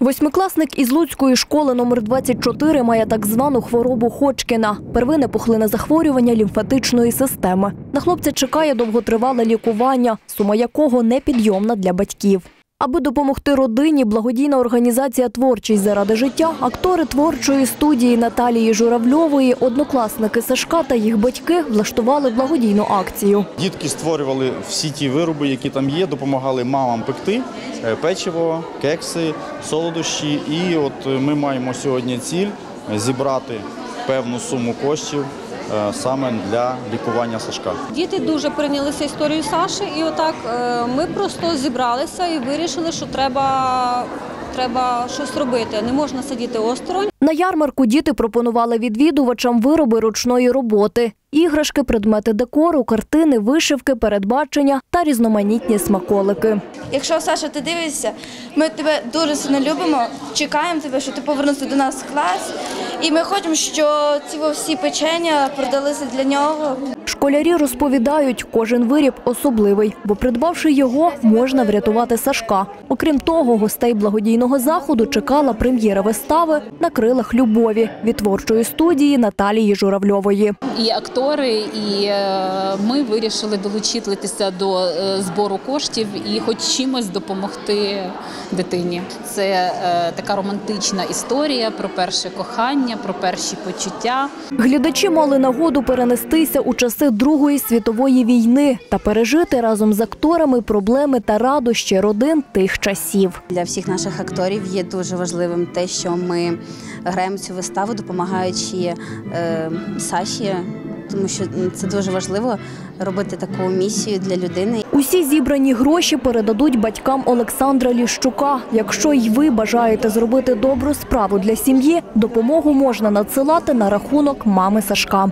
Восьмикласник із Луцької школи номер 24 має так звану хворобу Ходжкіна – первинне пухлине захворювання лімфатичної системи. На хлопця чекає довготривале лікування, сума якого непідйомна для батьків. Аби допомогти родині, благодійна організація Творчість заради життя, актори творчої студії Наталії Журавльової, однокласники Сашка та їх батьки влаштували благодійну акцію. Дітки створювали всі ті вироби, які там є, допомагали мамам пекти е, печиво, кекси, солодощі. І от ми маємо сьогодні ціль е, зібрати певну суму коштів саме для лікування Сашка. Діти дуже прийнялися історією Саші, і отак е, ми просто зібралися і вирішили, що треба, треба щось робити. Не можна сидіти осторонь. На ярмарку діти пропонували відвідувачам вироби ручної роботи. Іграшки, предмети декору, картини, вишивки, передбачення та різноманітні смаколики. Якщо Саша, ти дивишся, ми тебе дуже сильно любимо, чекаємо тебе, що ти повернувся до нас в клас. І ми хочемо, що ці всі печення продалися для нього. Школярі розповідають, кожен виріб особливий, бо придбавши його, можна врятувати Сашка. Окрім того, гостей благодійного заходу чекала прем'єра вистави на крилах любові від творчої студії Наталії Журавльової. і актори, і е, ми вирішили долучитися до е, збору коштів і хоч чимось допомогти дитині. Це е, така романтична історія про перше кохання, про перші почуття. Глядачі мали нагоду перенестися у часи Другої світової війни та пережити разом з акторами проблеми та радощі родин тих часів. Для всіх наших акторів є дуже важливим те, що ми граємо цю виставу, допомагаючи е, Саші, тому що це дуже важливо робити таку місію для людини. Усі зібрані гроші передадуть батькам Олександра Ліщука. Якщо й ви бажаєте зробити добру справу для сім'ї, допомогу можна надсилати на рахунок мами Сашка.